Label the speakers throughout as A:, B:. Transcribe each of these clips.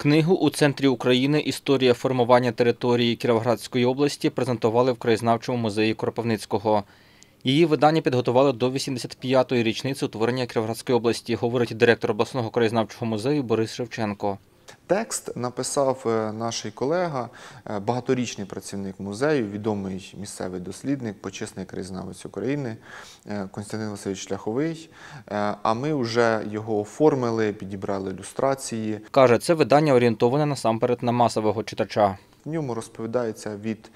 A: Книгу у центрі України Історія формування території Кіровоградської області презентували в краєзнавчому музеї Кропивницького. Її видання підготували до 85-ї річниці утворення Кіровоградської області, говорить директор обласного краєзнавчого музею Борис Шевченко.
B: Текст написав е, наш колега, е, багаторічний працівник музею, відомий місцевий дослідник, почесний краєзнавець України е, Константин Васильович Шляховий. А ми вже його оформили, підібрали ілюстрації.
A: Каже, це видання орієнтоване насамперед на масового читача.
B: В ньому розповідається від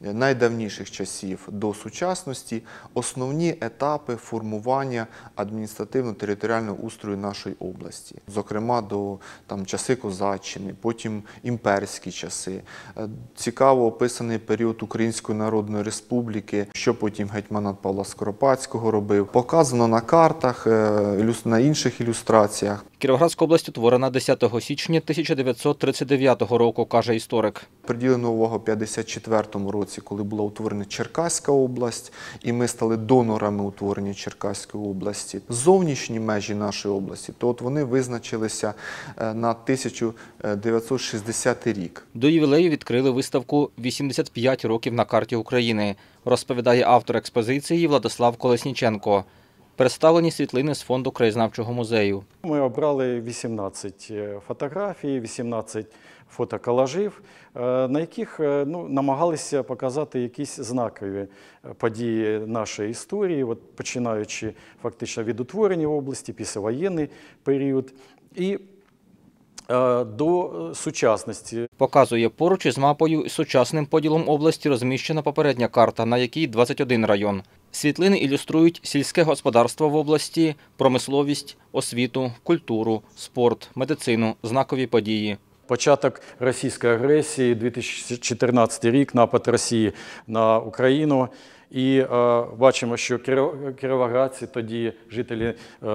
B: найдавніших часів до сучасності основні етапи формування адміністративно-територіального устрою нашої області, зокрема до там, часи Козаччини, потім імперські часи. Е, Цікаво описаний період Української Народної Республіки, що потім гетьманат Павла Скоропадського робив. Показано на картах, е, на інших ілюстраціях.
A: Кіровоградська область утворена 10 січня 1939 року, каже історик.
B: Приділено увагу в 54-му році, коли була утворена Черкаська область, і ми стали донорами утворення Черкаської області. Зовнішні межі нашої області, то от вони визначилися е, на 1960 рік.
A: До ювілею відкрили виставку «85 років на карті України, розповідає автор експозиції Владислав Колесніченко. Представлені світлини з фонду краєзнавчого музею.
C: Ми обрали 18 фотографій, 18 фотоколажів, е, на яких е, ну, намагалися показати якісь знакові е, події нашої історії, от, починаючи фактично від утворення області, післявоєнний період і е, до е, сучасності.
A: Показує поруч із мапою і сучасним поділом області розміщена попередня карта, на якій 21 район. Світлини ілюструють сільське господарство в області, промисловість, освіту, культуру, спорт, медицину, знакові події.
C: Початок російської агресії, 2014 рік, напад Росії на Україну. І е, бачимо, що кіро- кіровоградці, тоді жителі е,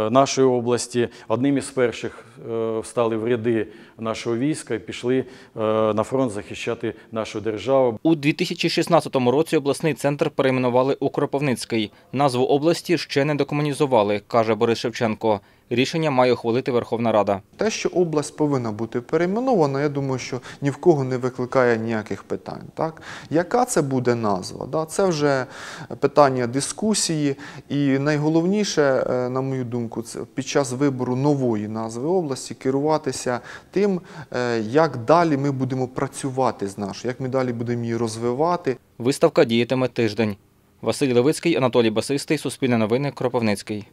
C: нашої області, одним із перших е, встали в ряди нашого війська і пішли е, на фронт захищати нашу державу.
A: У 2016 році обласний центр перейменували у Кропивницький. Назву області ще не докомунізували, каже Борис Шевченко. Рішення має ухвалити Верховна Рада.
B: Те, що область повинна бути перейменована, я думаю, що ні в кого не викликає ніяких питань. Так? Яка це буде назва? Да? Це вже питання дискусії. І найголовніше, е, на мою думку, це під час вибору нової назви області керуватися тим, е, як далі ми будемо працювати з нашою, як ми далі будемо її розвивати.
A: Виставка діятиме тиждень. Василь Левицький, Анатолій Басистий, Суспільне новини, Кропивницький.